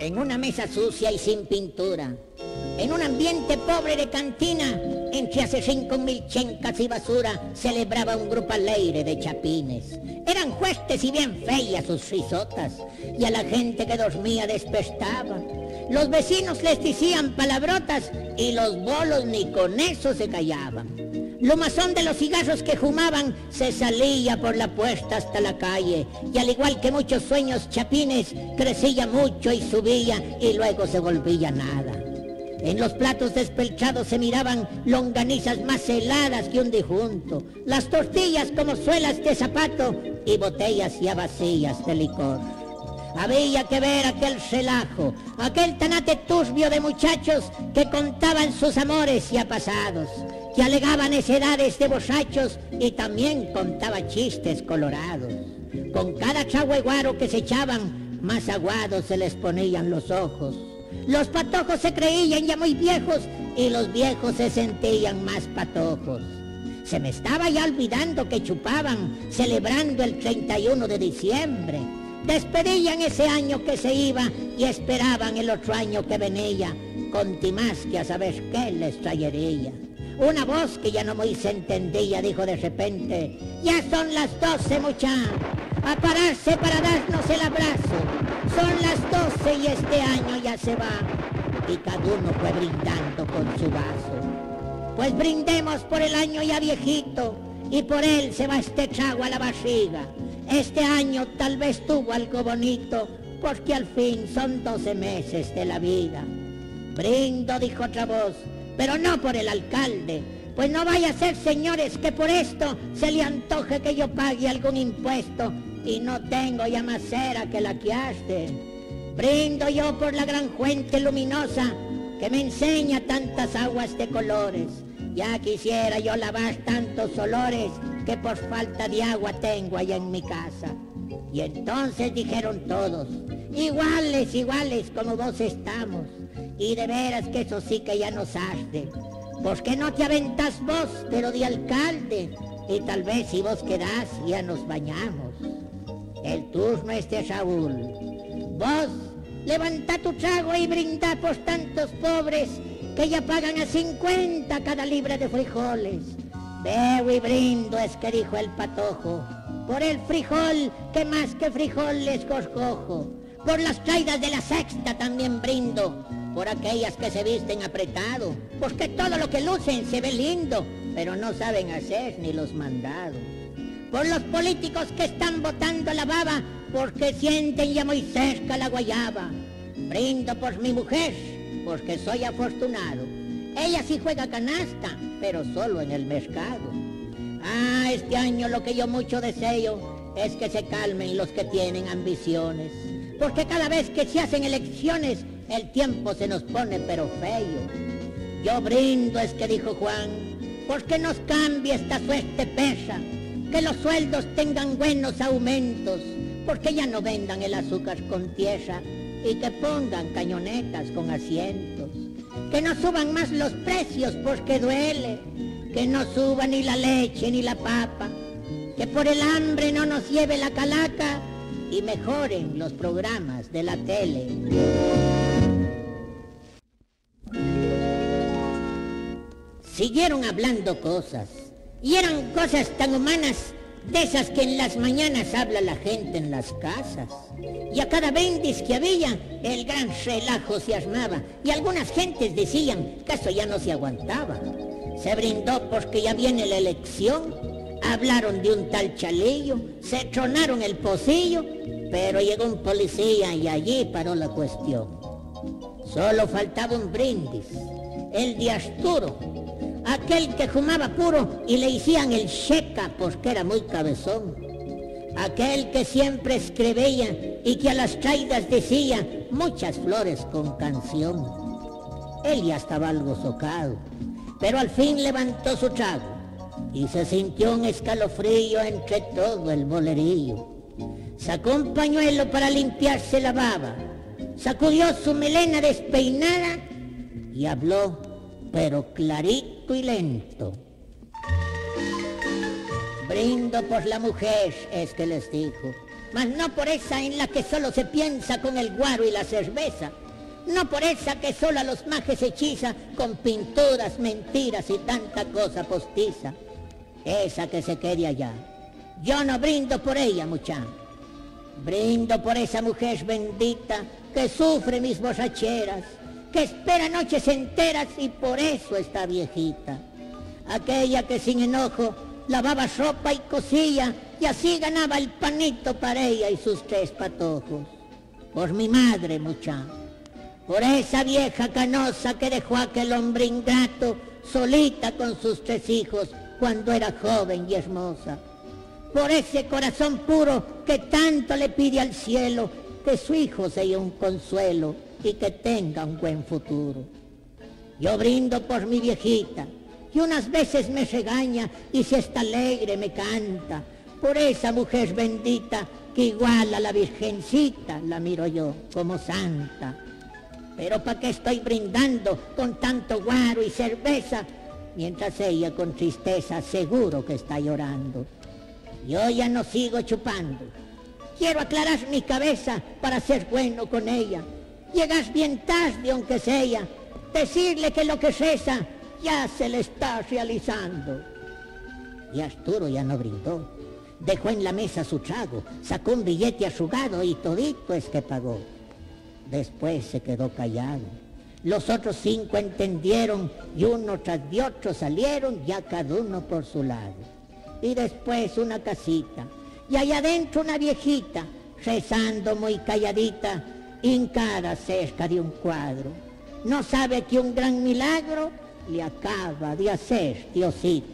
En una mesa sucia y sin pintura, en un ambiente pobre de cantina, entre hace cinco mil chencas y basura, celebraba un grupo alegre de chapines. Eran juestes y bien feas sus risotas, y a la gente que dormía despestaba. Los vecinos les decían palabrotas y los bolos ni con eso se callaban. Lo masón de los cigarros que fumaban se salía por la puerta hasta la calle y al igual que muchos sueños chapines crecía mucho y subía y luego se volvía nada. En los platos despelchados se miraban longanizas más heladas que un difunto, las tortillas como suelas de zapato y botellas ya vacías de licor. Había que ver aquel relajo, aquel tanate turbio de muchachos que contaban sus amores ya pasados, que alegaban edades de borrachos y también contaba chistes colorados. Con cada chahueguaro que se echaban, más aguados se les ponían los ojos. Los patojos se creían ya muy viejos y los viejos se sentían más patojos. Se me estaba ya olvidando que chupaban celebrando el 31 de diciembre. Despedían ese año que se iba y esperaban el otro año que venía, con timás que a saber qué les traería. Una voz que ya no muy se entendía dijo de repente, ya son las doce mucha, a pararse para darnos el abrazo. Son las doce y este año ya se va. Y cada uno fue brindando con su vaso. Pues brindemos por el año ya viejito y por él se va este chago a la barriga. Este año tal vez tuvo algo bonito, porque al fin son doce meses de la vida. Brindo, dijo otra voz, pero no por el alcalde, pues no vaya a ser, señores, que por esto se le antoje que yo pague algún impuesto y no tengo ya más cera que la que haste. Brindo yo por la gran fuente luminosa que me enseña tantas aguas de colores. Ya quisiera yo lavar tantos olores que por falta de agua tengo allá en mi casa. Y entonces dijeron todos, iguales, iguales como vos estamos. Y de veras que eso sí que ya nos arde. ¿Por qué no te aventas vos, pero de alcalde? Y tal vez si vos quedás ya nos bañamos. El turno es de Saúl. Vos, levanta tu trago y brinda por tantos pobres que ya pagan a 50 cada libra de frijoles. Bebo y brindo es que dijo el patojo, por el frijol que más que frijol les coscojo, por las traídas de la sexta también brindo, por aquellas que se visten apretado, porque todo lo que lucen se ve lindo, pero no saben hacer ni los mandados. Por los políticos que están botando la baba, porque sienten ya muy cerca la guayaba. Brindo por mi mujer, porque soy afortunado. Ella sí juega canasta, pero solo en el mercado. Ah, este año lo que yo mucho deseo es que se calmen los que tienen ambiciones. Porque cada vez que se hacen elecciones, el tiempo se nos pone pero feo. Yo brindo, es que dijo Juan, porque nos cambie esta suerte pesa, que los sueldos tengan buenos aumentos, porque ya no vendan el azúcar con tierra y que pongan cañonetas con asientos que no suban más los precios porque duele, que no suba ni la leche ni la papa, que por el hambre no nos lleve la calaca. Y mejoren los programas de la tele. Siguieron hablando cosas, y eran cosas tan humanas de esas que en las mañanas habla la gente en las casas. Y a cada bendis que había, el gran relajo se armaba. Y algunas gentes decían que eso ya no se aguantaba. Se brindó porque ya viene la elección. Hablaron de un tal chalillo, se tronaron el pocillo, pero llegó un policía y allí paró la cuestión. Solo faltaba un brindis, el de Asturo, aquel que fumaba puro y le hacían el checa porque era muy cabezón, aquel que siempre escribía y que a las traídas decía muchas flores con canción. Él ya estaba algo socado, pero al fin levantó su trago y se sintió un escalofrío entre todo el bolerillo. Sacó un pañuelo para limpiarse la baba, sacudió su melena despeinada y habló, pero clarito y lento. Brindo por la mujer, es que les dijo, mas no por esa en la que solo se piensa con el guaro y la cerveza, no por esa que solo a los majes hechiza con pinturas, mentiras y tanta cosa postiza, esa que se quede allá. Yo no brindo por ella, mucha. Brindo por esa mujer bendita que sufre mis borracheras, que espera noches enteras y por eso está viejita. Aquella que sin enojo lavaba ropa y cosilla y así ganaba el panito para ella y sus tres patojos. Por mi madre, mucha. Por esa vieja canosa que dejó a aquel hombre ingrato solita con sus tres hijos cuando era joven y hermosa. Por ese corazón puro que tanto le pide al cielo que su hijo sea un consuelo y que tenga un buen futuro. Yo brindo por mi viejita, y unas veces me regaña y si está alegre me canta. Por esa mujer bendita que igual a la virgencita la miro yo como santa. Pero ¿para qué estoy brindando con tanto guaro y cerveza? Mientras ella con tristeza seguro que está llorando. Yo ya no sigo chupando. Quiero aclarar mi cabeza para ser bueno con ella. Llegas bien tarde aunque sea. Decirle que lo que cesa ya se le está realizando. Y Arturo ya no brindó. Dejó en la mesa su trago, sacó un billete arrugado y todito es que pagó. Después se quedó callado. Los otros cinco entendieron y uno tras de otro salieron ya cada uno por su lado. Y después una casita y allá adentro una viejita rezando muy calladita, hincada cerca de un cuadro. No sabe que un gran milagro le acaba de hacer Diosito.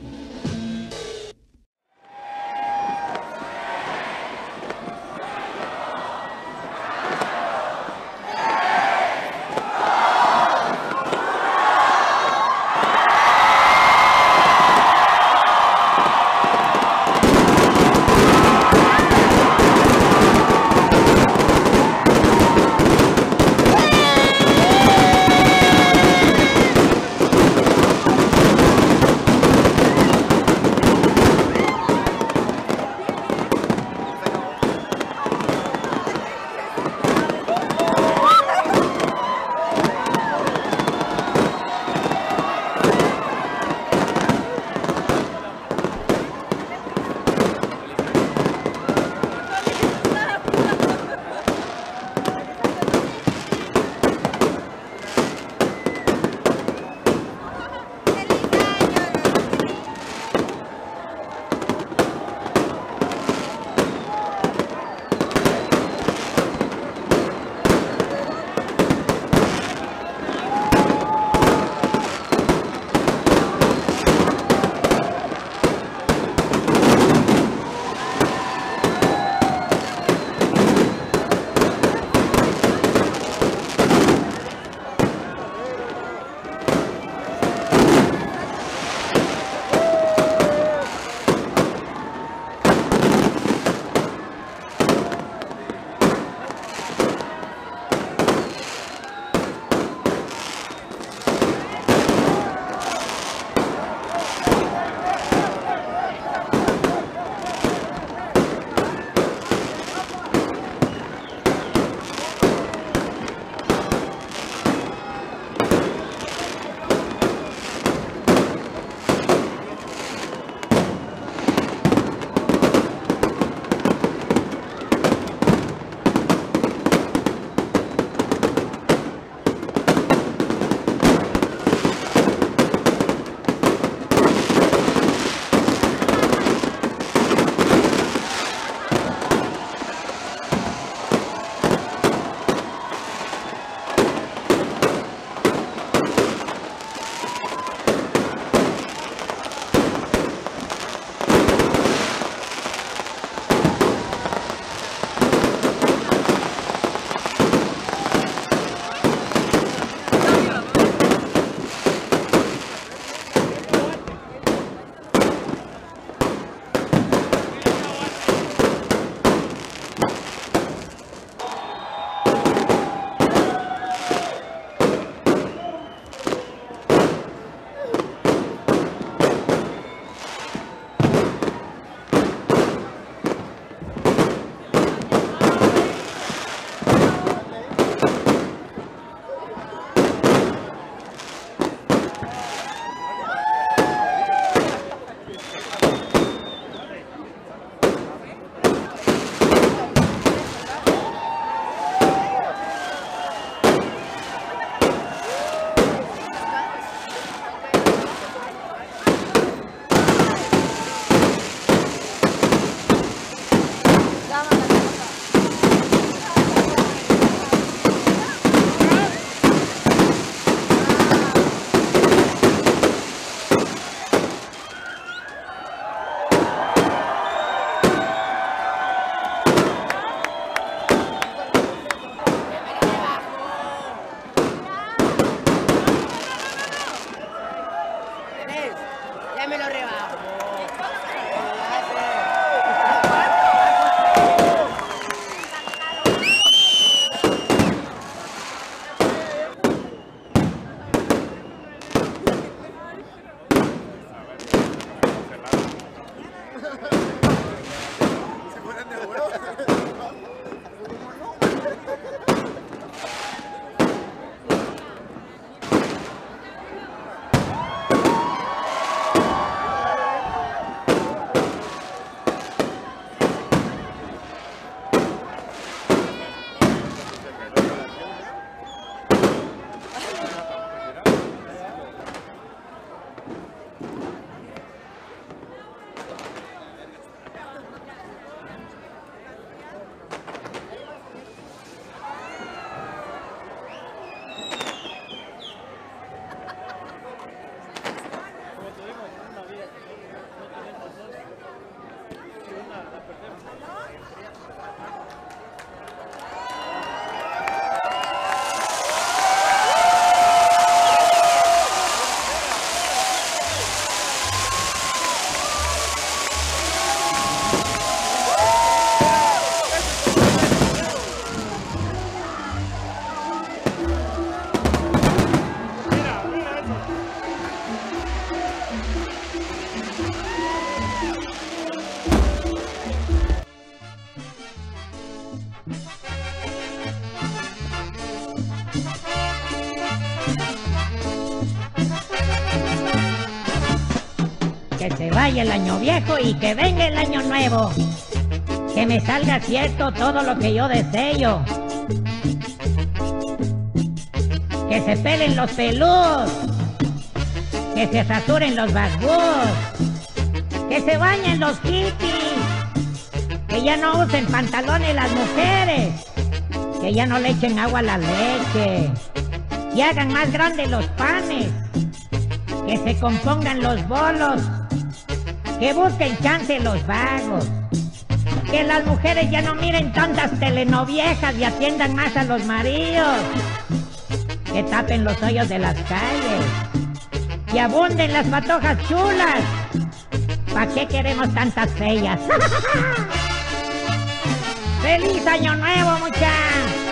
Vaya el año viejo y que venga el año nuevo. Que me salga cierto todo lo que yo deseo. Que se pelen los pelús. Que se rasuren los barbús. Que se bañen los hippies. Que ya no usen pantalones las mujeres. Que ya no le echen agua a la leche. Y hagan más grandes los panes. Que se compongan los bolos. Que busquen chance los vagos. Que las mujeres ya no miren tantas telenoviejas y atiendan más a los maridos. Que tapen los hoyos de las calles. Que abunden las patojas chulas. ¿Para qué queremos tantas feas? ¡Feliz año nuevo, muchachos!